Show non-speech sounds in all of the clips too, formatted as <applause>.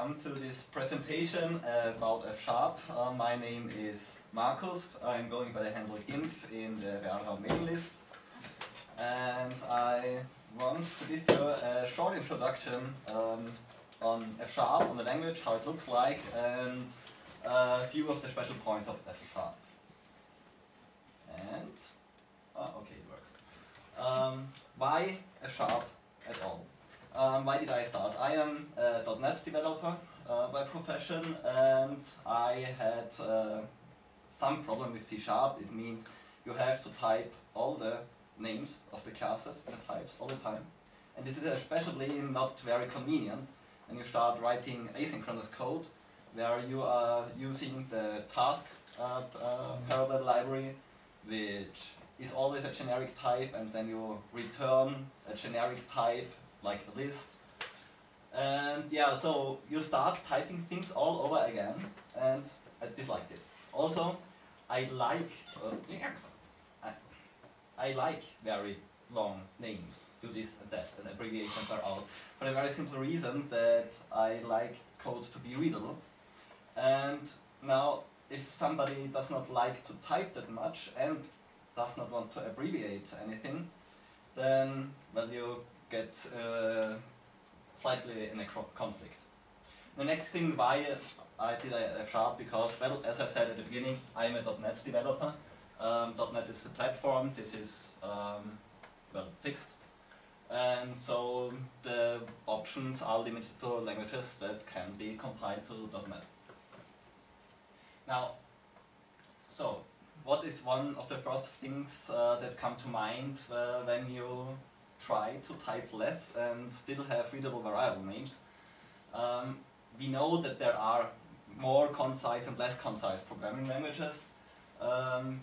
welcome to this presentation about F Sharp. Uh, my name is Markus. I'm going by the handle GIMF in the Realraum mailing lists. And I want to give you a short introduction um, on F Sharp, on the language, how it looks like, and a few of the special points of F Sharp. And, oh, okay, it works. Um, why F Sharp at all? Um, why did I start? I am a .NET developer uh, by profession and I had uh, some problem with C Sharp. It means you have to type all the names of the classes and types all the time. And this is especially not very convenient when you start writing asynchronous code where you are using the task uh, uh parallel library which is always a generic type and then you return a generic type like a list. And yeah, so you start typing things all over again, and I disliked it. Also, I like uh, I, I like very long names, do this and that, and abbreviations are out, for a very simple reason that I like code to be readable. And now, if somebody does not like to type that much and does not want to abbreviate anything, then, well, you get uh, slightly in a conflict. The next thing why I did F Sharp because, well, as I said at the beginning, I am a .NET developer. Um, .NET is a platform, this is, um, well, fixed. And so the options are limited to languages that can be compiled to .NET. Now, so what is one of the first things uh, that come to mind uh, when you try to type less and still have readable variable names. Um, we know that there are more concise and less concise programming languages. Um,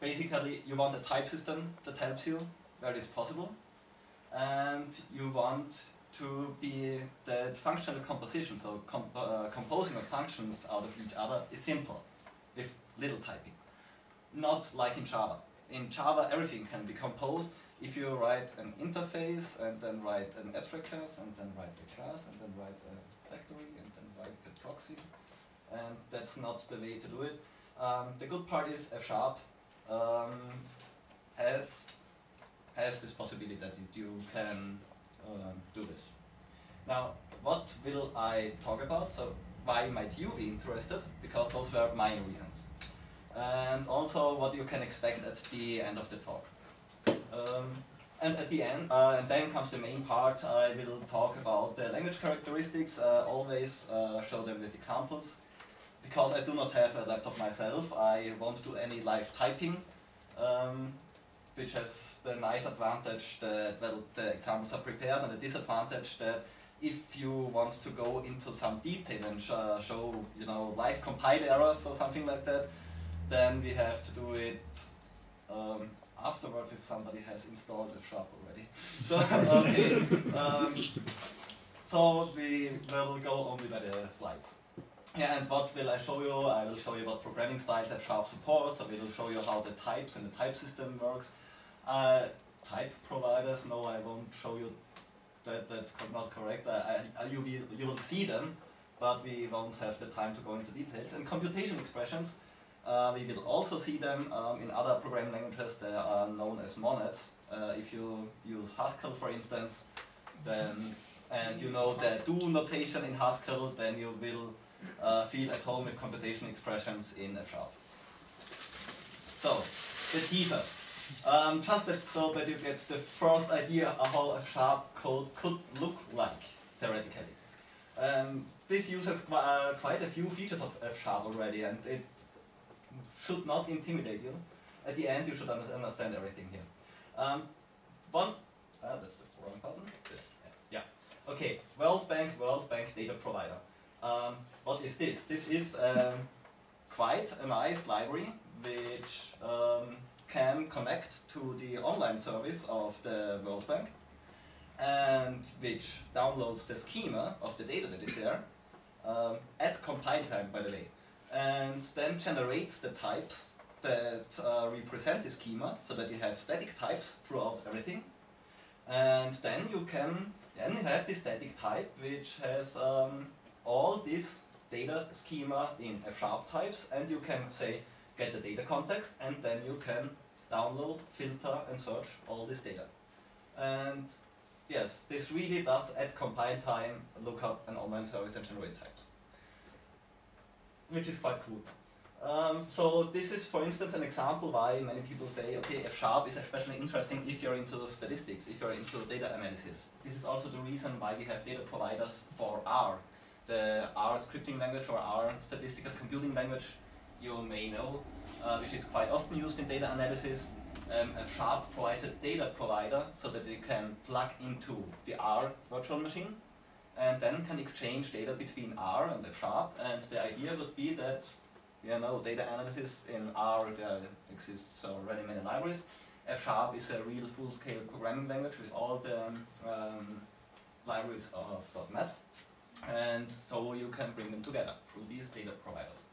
basically, you want a type system that helps you where it is possible, and you want to be that functional composition, so comp uh, composing of functions out of each other is simple with little typing. Not like in Java. In Java, everything can be composed if you write an interface and then write an abstract class and then write a class and then write a factory and then write a proxy and that's not the way to do it. Um, the good part is F Sharp um, has has this possibility that you can um, do this. Now, what will I talk about? So, why might you be interested? Because those were my reasons. And also what you can expect at the end of the talk. Um, and at the end, uh, and then comes the main part, I will talk about the language characteristics, uh, always uh, show them with examples. Because I do not have a laptop myself, I won't do any live typing, um, which has the nice advantage that, well, the examples are prepared, and the disadvantage that if you want to go into some detail and sh show, you know, live compile errors or something like that, then we have to do it um, afterwards if somebody has installed F Sharp already. So, <laughs> okay. Um, so we will go only by the slides. Yeah, and what will I show you? I will show you what programming styles F Sharp supports. I will show you how the types and the type system works. Uh, type providers, no, I won't show you that. That's not correct. I, I, you, will, you will see them, but we won't have the time to go into details. And computation expressions, uh, we will also see them um, in other programming languages that are known as monads. Uh, if you use Haskell, for instance, then and you know the do notation in Haskell, then you will uh, feel at home with computation expressions in F Sharp. So, the teaser. Um, just that, so that you get the first idea of how F Sharp code could look like, theoretically. Um, this uses qu uh, quite a few features of F Sharp already, and it should not intimidate you. At the end, you should understand everything here. Um, one, uh, that's the wrong button. This, yeah. yeah. Okay, World Bank, World Bank data provider. Um, what is this? This is um, quite a nice library which um, can connect to the online service of the World Bank and which downloads the schema of the data that is there um, at compile time, by the way and then generates the types that uh, represent the schema so that you have static types throughout everything. And then you can Then have the static type, which has um, all this data schema in F-sharp types, and you can say, get the data context, and then you can download, filter, and search all this data. And yes, this really does at compile time look up an online service and generate types. Which is quite cool. Um, so this is, for instance, an example why many people say, okay, F-sharp is especially interesting if you're into statistics, if you're into data analysis. This is also the reason why we have data providers for R. The R scripting language or R statistical computing language you may know, uh, which is quite often used in data analysis. Um, F-sharp provides a data provider so that you can plug into the R virtual machine and then can exchange data between R and F-sharp and the idea would be that you know, data analysis in R there exists already many libraries. F-sharp is a real full-scale programming language with all the um, libraries of .NET. And so you can bring them together through these data providers.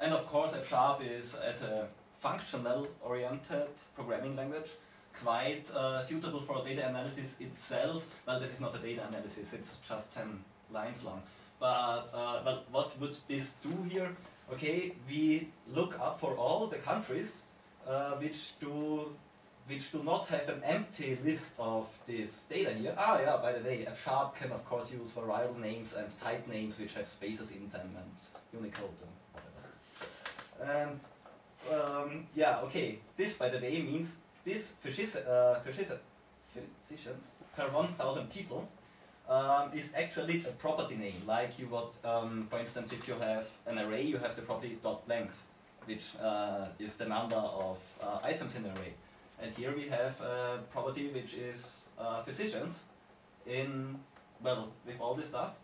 And of course F-sharp is, as a functional-oriented programming language, quite uh, suitable for data analysis itself. Well, this is not a data analysis, it's just 10 lines long. But uh, what would this do here? okay, we look up for all the countries uh, which do which do not have an empty list of this data here. Ah, yeah, by the way, F-sharp can of course use variable names and type names which have spaces in them and Unicode and whatever. And um, yeah, okay, this by the way means this physicians uh, per 1000 people um, is actually a property name, like you would, um, for instance, if you have an array, you have the property dot length, which uh, is the number of uh, items in the array. And here we have a property which is uh, physicians in, well, with all this stuff.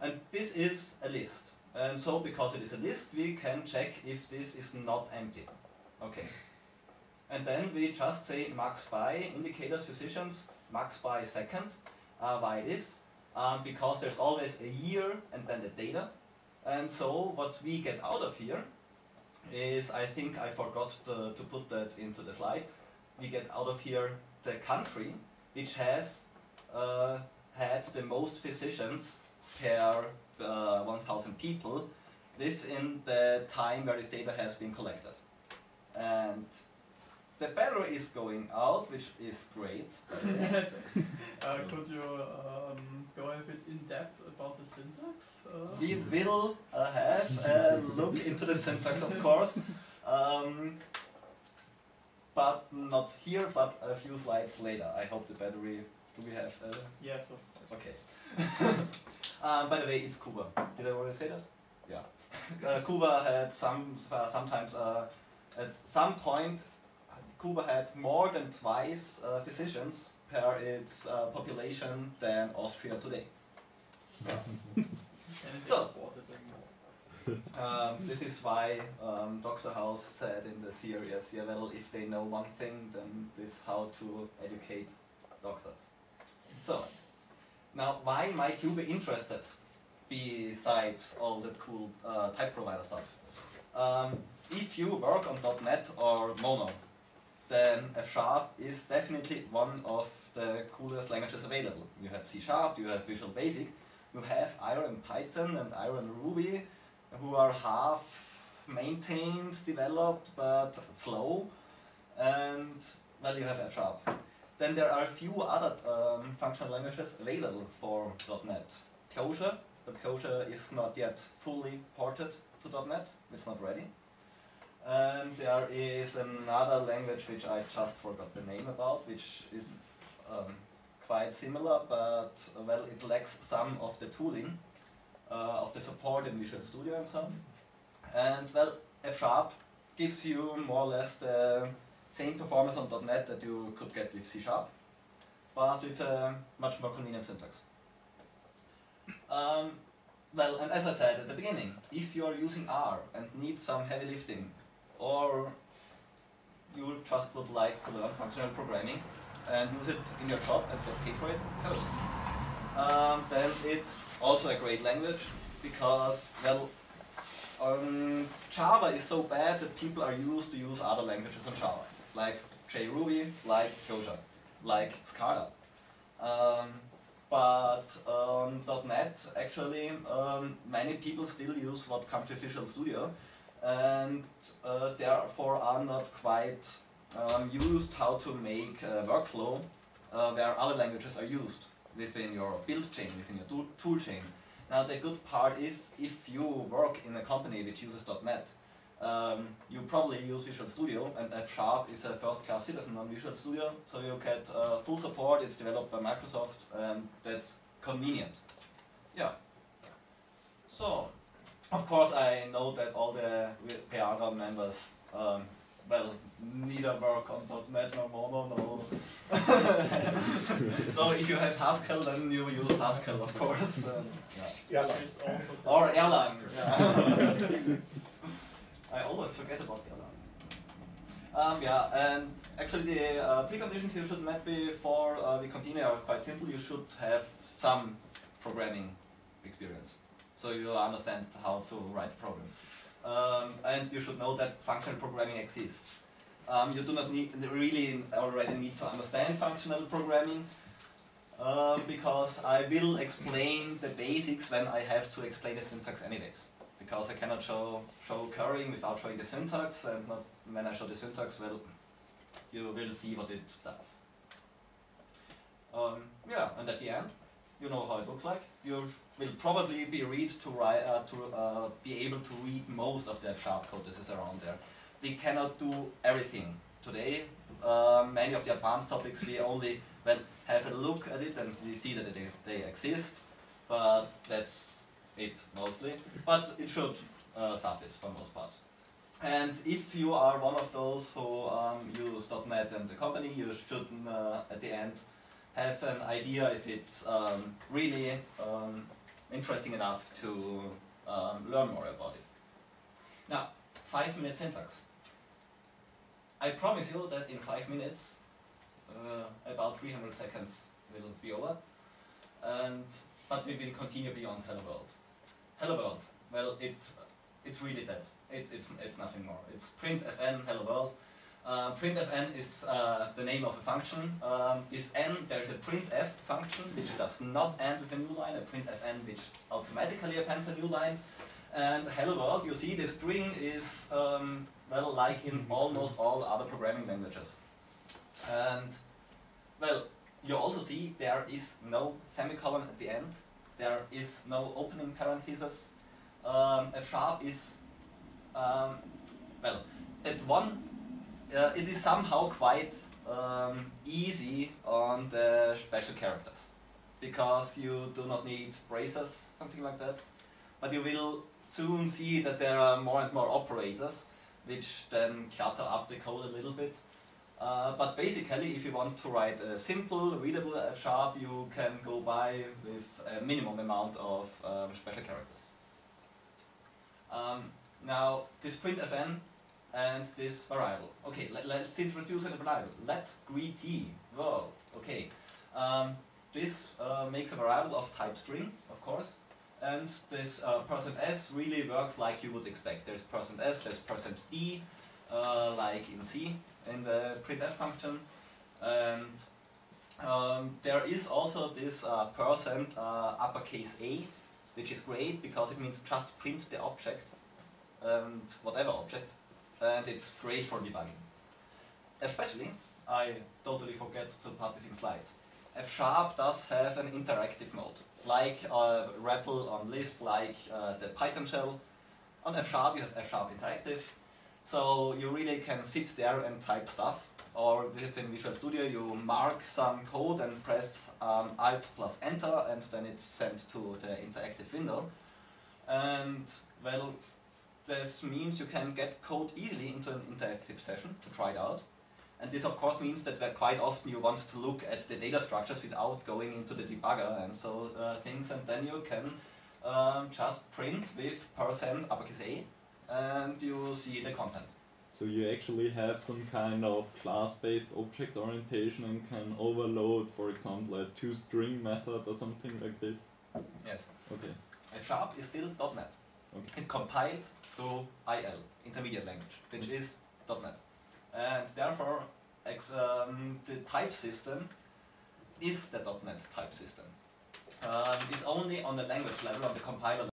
And this is a list. And so because it is a list, we can check if this is not empty. Okay. And then we just say max by indicators physicians, max by second, uh, why this um, because there's always a year and then the data. And so what we get out of here is, I think I forgot to, to put that into the slide, we get out of here the country which has uh, had the most physicians per uh, 1000 people within the time where this data has been collected. And the battery is going out, which is great. <laughs> uh, could you um, go a bit in depth about the syntax? Uh? We will uh, have a look into the syntax, of course. <laughs> Um, but not here, but a few slides later. I hope the battery. Do we have? Uh, yes, of course. Okay. um, <laughs> by the way, it's Cuba. Did I already say that? Yeah. Uh, Cuba had some uh, sometimes uh, at some point Cuba had more than twice uh, physicians per its uh, population than Austria today. <laughs> so, um, this is why um, Dr. House said in the series, yeah, well, if they know one thing, then it's how to educate doctors. So, now why might you be interested besides all that cool uh, type provider stuff? Um, if you work on .NET or Mono, then F Sharp is definitely one of the coolest languages available. You have C Sharp, you have Visual Basic, you have Iron Python and Iron Ruby, who are half maintained, developed, but slow, and well, you have F Sharp. Then there are a few other um, functional languages available for .NET. Clojure, but Clojure is not yet fully ported to .NET, it's not ready. And there is another language which I just forgot the name about, which is um, quite similar, but well, it lacks some of the tooling uh, of the support in Visual Studio and so on. And well, F Sharp gives you more or less the same performance on .NET that you could get with C Sharp, but with a much more convenient syntax. Um, well, and as I said at the beginning, if you are using R and need some heavy lifting, or you just would like to learn functional programming and use it in your job and get paid for it, course. Um, then it's also a great language because, well, um, Java is so bad that people are used to use other languages in Java, like JRuby, like Clojure, like Scala. Um, but um, .NET actually um, many people still use what comes with Visual Studio and uh, therefore are not quite um, used how to make a workflow uh, where other languages are used within your build chain, within your tool, tool chain. Now the good part is if you work in a company which uses .NET, um, you probably use Visual Studio and F Sharp is a first class citizen on Visual Studio, so you get uh, full support, it's developed by Microsoft and that's convenient. Yeah. So, of course I know that all the PR members, um, well, neither work on .NET nor Mono, no. <laughs> so if you have Haskell, then you use Haskell, of course. Um, yeah. Which is also or Erlang. Yeah. <laughs> I always forget about Erlang. Um, yeah, and actually the uh, preconditions you should met before uh, we continue are quite simple. You should have some programming experience. So you understand how to write a program. Um, and you should know that functional programming exists. Um, you do not need, really already need to understand functional programming um, because I will explain the basics when I have to explain the syntax anyways. Because I cannot show, show currying without showing the syntax and not, when I show the syntax, well, you will see what it does. Um, yeah, and at the end, you know how it looks like. You will probably be read to write uh, to uh, be able to read most of the F sharp code that is around there. We cannot do everything today. Uh, many of the advanced topics we only well have a look at it and we see that they, they exist, but that's it mostly. But it should uh, suffice for most parts. And if you are one of those who um, use .NET and the company, you should uh, at the end have an idea if it's um, really um, interesting enough to um, learn more about it. Now, five minute syntax. I promise you that in five minutes, uh, about 300 seconds will be over, and but we will continue beyond Hello World. Hello World, well, it, it's really that. It, it's, it's nothing more. It's printfn Hello World, uh, printfn is uh, the name of a function. Um, this n, there is a printf function which does not end with a new line, a printfn which automatically appends a new line. And hello world, you see the string is, um, well, like in almost all other programming languages. And, well, you also see there is no semicolon at the end. There is no opening parenthesis. Um, F sharp is, um, well, at one uh, it is somehow quite um, easy on the special characters because you do not need braces, something like that. But you will soon see that there are more and more operators which then clutter up the code a little bit. Uh, but basically, if you want to write a simple, readable F sharp, you can go by with a minimum amount of um, special characters. Um, now, this printfn and this variable. Okay, let, us introduce a variable. Let greet world. Okay, um, this uh, makes a variable of type string, of course, and this uh, percent %s really works like you would expect. There's percent %s, there's percent %d, uh, like in C, in the printf function, and um, there is also this uh, percent uh, uppercase A, which is great because it means just print the object, and whatever object, and it's great for debugging. Especially, I totally forget to put this in slides. F Sharp does have an interactive mode, like uh, REPL on Lisp, like uh, the Python shell. On F Sharp you have F Sharp Interactive, so you really can sit there and type stuff. Or within Visual Studio you mark some code and press um, Alt plus Enter and then it's sent to the interactive window. And well, this means you can get code easily into an interactive session to try it out. And this of course means that quite often you want to look at the data structures without going into the debugger and so uh, things and then you can um, just print with percent uppercase A and you see the content. So you actually have some kind of class-based object orientation and can overload, for example, a ToString method or something like this? Yes. Okay. F Sharp is still .NET. Okay. It compiles to IL, intermediate language, which is .NET. And therefore, um, the type system is the .NET type system. Um, it's only on the language level, on the compiler